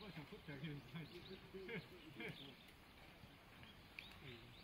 ばあちゃん取ってあげるんじゃない